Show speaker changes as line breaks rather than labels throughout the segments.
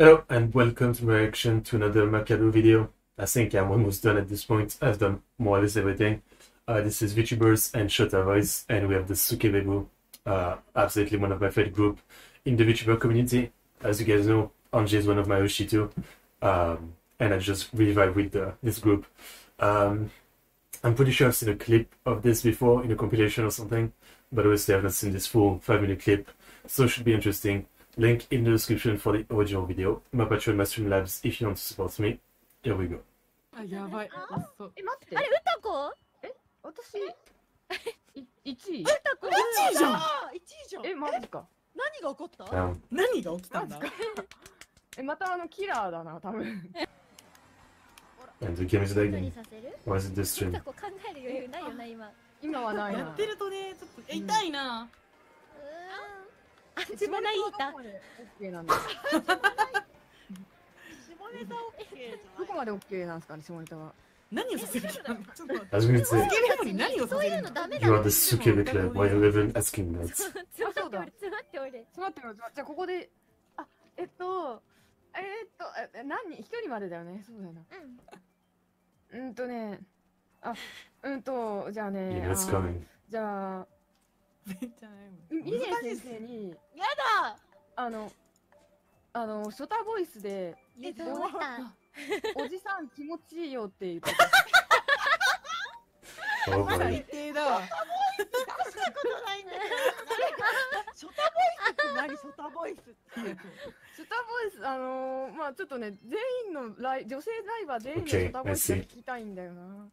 Hello and welcome to my reaction to another Mercado video. I think I'm almost done at this point. I've done more or less everything. Uh, this is VTubers and Shota Voice and we have the Sukebebu, uh, absolutely one of my favorite group in the VTuber community. As you guys know, Anji is one of my Oshi too. Um, and I just really vibe with the, this group. Um, I'm pretty sure I've seen a clip of this before in a compilation or something, but obviously I've not seen this full 5 minute clip, so it should be interesting. Link in the description for the original video. My Patreon, my Streamlabs if you want to support me. Here we go.
あ、やばい。
あ
そう
え、待って。
あれ、歌子
私、い一位
歌子
1位じゃん
あ1位じゃん
え、マジか。
何が起こった
Um,
何が起きたんだ
え、またあのキラーだな、多分。
and the game is
歌
lagging. Why is it this
歌
stream?
子考える余裕ないよな、今。う
今はないな
やっ。てるとね、ちょっとえ痛いな。
あ、自分ないいた。
オッケーなんだ。
下ネタ OK じゃ
どこまでオッケーなんですかね、下ネタは。
何をさせる気なの？ちょっと待って
そういう
させるの？
のダメだ
you
よ
are the Sukebe club. Why are you even asking that?
詰まっておる、詰まっておる。
ちょっと待ってよ、じゃあじゃあここで、あ、えっと、えっと、え、何？人、一人までだよね、そうだよな。
うん。
うんとね、あ、うんと、じゃあね.じゃあ、
めっちゃ
ミネ先
難しいです
生に、
やだ
あの、あの、ショタボイスで、
え、どうした？
おじさん気持ちいいよって言って。
Oh
最
boy.
低だわ出したことないんだけどショタボイスって何？ショタボイスって
ショタボイス、あのー、まあちょっとね、全員のライ女性ライバー全員のショタボイス.聞きたいんだよな。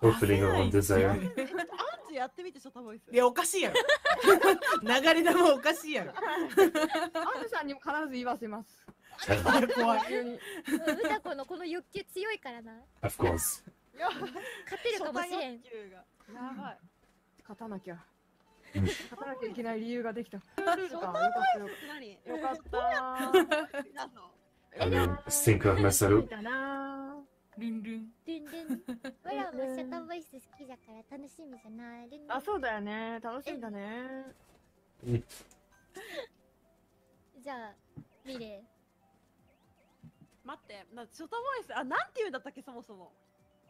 Hopefully no one desire.
アンジやってみてショタボイス
いやおかしいやろ流れ玉おかしいやろ
アンさんにも必ず言わせます。
怖い
急に。
歌子のこの欲求強いからな。
Of course.
いや
勝てるかもしれん。
やばい
勝たなきゃ。
うん
勝たなきゃいけない理由ができた。よかったよ
何？
よかった
何の
I mean, think of myself.
ルンルン
ルンルン。わら もシャタボイス好きだから楽しみじゃない。ルンルン
あ、そうだよね。楽しみだね。
じゃあ、ミレ
待ってなショタボイスあなんて言うんだったっけそもそも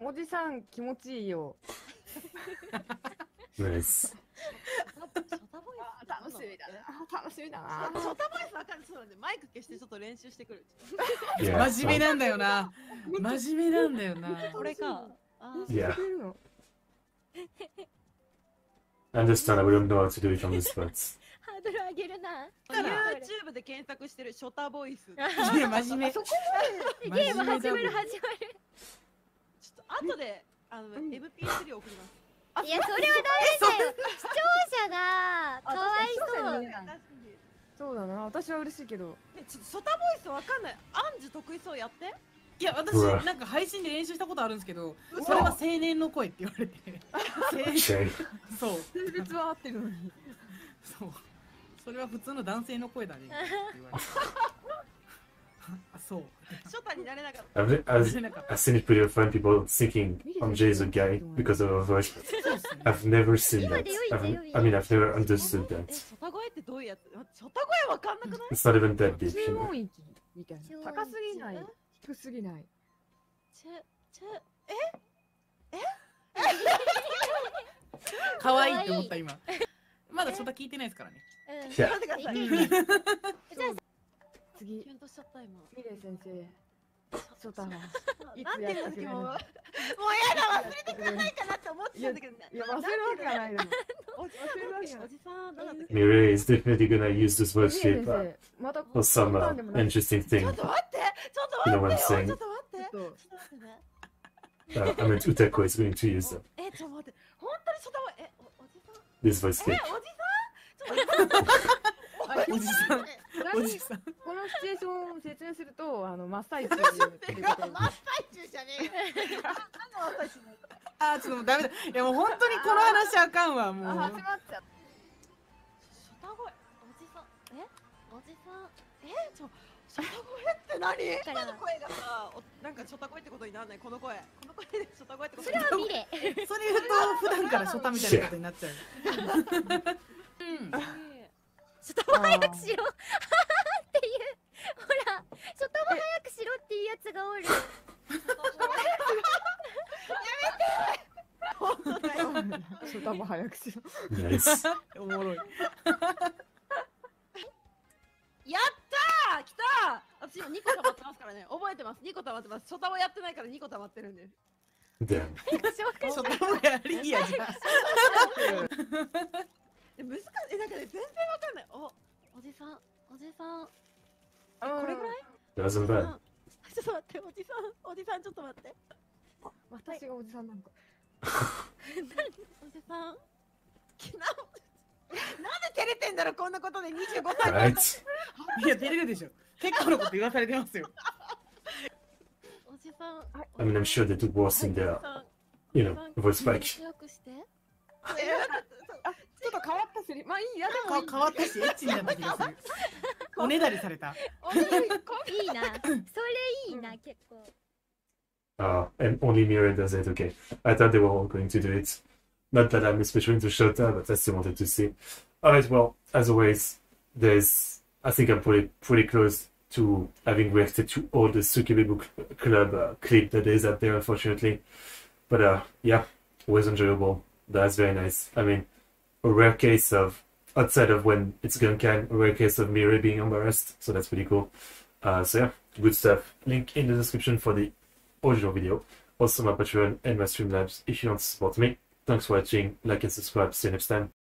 おじさん気持ちいいよ。
Nice.
ショタボイスって何なの？
あ楽しみだな。
ショタボイスわかる。そうなんでマイク消してちょっと練習してくる.
真面目なんだよな。真面目なんだよな。
これか。
Yeah.
してくれるの
？I understand I wouldn't know how to do it on the spot.
ハードル上げるな。
YouTube で検索してるショタボイス。ちょっ
いや真面目。
そこ
ゲーム始める始まる。
と後であの MP3 送ります
いや、それはダメだよ。視聴者がかわいそう。
そうだな。私は嬉しいけど。
えちょっとショタボイスわかんないアンジュ得意そうやって？
いや私なんか配信で練習したことあるんですけど
嘘
それは青年の声って言われて. そう
性別は合ってるのに。
そうそれは普通の男性の声だねって言われてあそう
ショタになれなかった。
I've,
知
I've, I've seen it pretty often, people thinking Amjay is a guy because of her voice. I've never seen that. I've, I mean, I've never understood
え、
that.
ショタ声ってどういうやつ待ってショタ声わかんなくない
It's not even that deep,
注
you know.
高すぎない。低すぎない。
チェ、チェ、
可愛いって思った今まだちょっと聞いてないですからね
うん。
Yeah.
待ってください。
い
キ
けいけじゃ
次、
ュンとしちゃった今。
ミレイ先生。ショタは。い
なん
つやったっけ
ていう時も、もう
な
やだ忘れてくれないかなって思ってたんだけどね。
いや、忘れるわけがないだろ。
おじさん、おじさん、どうだったっけ
Mireille is definitely gonna use this
ミレ
voice
イ
clip
先
uh,
生、また
for some uh, interesting
ちょ
thing.
っと待ってちょっと
You know
待
what
って
I'm
よ
saying?
ちょっと待って
ちょっと
ちょっと待ってね
Uh, I mean, Uteko is going to use uh,
え、ちょっと待って本当にショタ声え、おおじさん
this voice
え、
clip.
おじさん
シチュエーションを説明すると、あの、真っ最中っていうこと
真っ最中じゃねえ
あーちょっともうダメだ。いやもう本当にこの話あかんわもう。
あ、始まっちゃっ
ショタ声おじさん。え？おじさん。え？ちょショタ声って何？
だから
今の声がさおなんかショタ声ってことにならない？この声。この声でショタ声ってこと
それはミレ。
それ言うと普段からショタみたいなことになっちゃう。うん。
ね
ちょっと早くしろ っていう。ほら、
タも早口だ。
Nice.
おもろい。
やったー来たー私今2個溜まってますからね。覚えてます。2個溜まってます。初タもやってないから2個溜まってるんで。
ちょっとやりやじゃん。
え難しい。え、なんかね、全然わかんない。お、おじさん、おじさん。これぐらい？んちょっと待って、おじさん、おじさん、ちょっと待って。
私がおじさんなんか。
お照れてんだろう、こんなことで25歳。
Right?
いや、照れるでしょ。結構なこと言わされてますよ。
おじさん。
I mean, I'm sure they do worse in their, you know, voice。
あ、ちょっと変わったセリフ。まあいいや、でもいい。
か変わったし、エッチになった気がする。おねだりされた。
いいなそれいいな結構
Uh, and only Mira does it. Okay. I thought they were all going to do it. Not that I'm especially into Shota, but I still wanted to see. Alright, well, as always, there's. I think I'm pretty pretty close to having reacted to all the Sukibibu cl- Club uh, clip that is out there, unfortunately. But uh, yeah, was enjoyable. That's very nice. I mean, a rare case of outside of when it's Gunkan, a rare case of Mira being embarrassed. So that's pretty cool. Uh, so yeah, good stuff. Link in the description for the original video, also my Patreon and my Streamlabs if you want to support me. Thanks for watching, like and subscribe, see you next time.